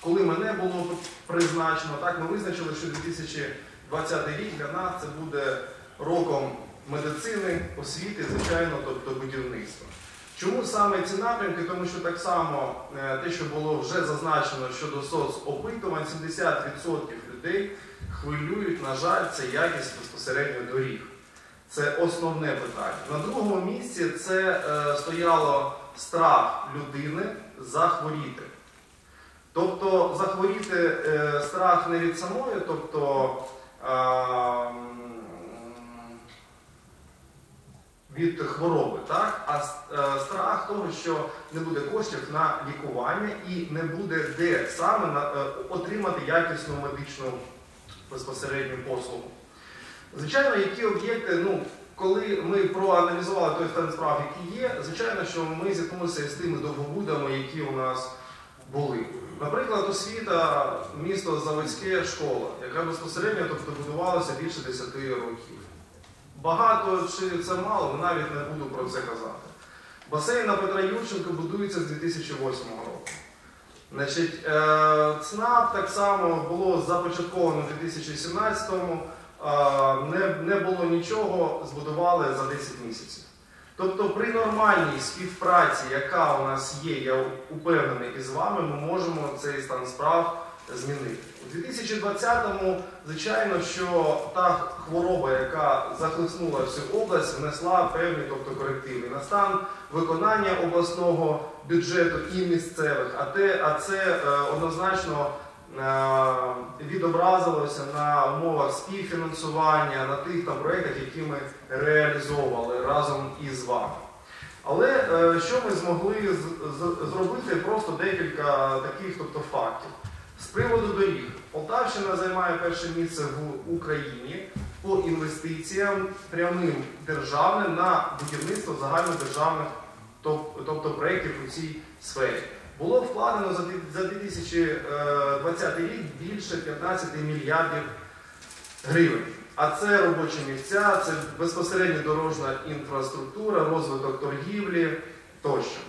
коли мене було призначено, так ми визначили, що 2020 рік для нас це буде роком медицини, освіти, звичайно, тобто будівництва. Чому саме ці напрямки? Тому що так само е, те, що було вже зазначено щодо соцопитувань, 70% людей хвилюють, на жаль, це якість безпосередньо доріг. Це основне питання. На другому місці це е, стояло страх людини захворіти. Тобто захворіти е, страх не від самої, тобто від хвороби, так? а е, страх того, що не буде коштів на лікування і не буде де саме е, отримати якісну медичну безпосередню послугу. Звичайно, які об'єкти, ну, коли ми проаналізували той стан справ, який є, звичайно, що ми зіткнулися із тими довгобудами, які у нас були. Наприклад, освіта, місто Заводське школа, яка безпосередньо тобто, будувалася більше 10 років. Багато чи це мало, навіть не буду про це казати. Басейн на Петра Юрченка будується з 2008 року. Значить, е, ЦНАП так само було започатковано в 2017-му, е, не, не було нічого, збудували за 10 місяців. Тобто при нормальній співпраці, яка у нас є, я упевнений із вами, ми можемо цей стан справ змінити. У 2020-му, звичайно, що та хвороба, яка захлеснула всю область, внесла певні тобто, корективи на стан виконання обласного бюджету і місцевих, а, те, а це е, однозначно відобразилося на умовах співфінансування, на тих там проєктах, які ми реалізовували разом із вами. Але е, що ми змогли зробити просто декілька таких тобто, фактів. З приводу доріг. Полтавщина займає перше місце в Україні по інвестиціям прямим державним на будівництво загальнодержавних тобто проєктів у цій сфері. Було вкладено за 2020 рік більше 15 мільярдів гривень. А це робочі місця, це безпосередньо дорожна інфраструктура, розвиток торгівлі тощо.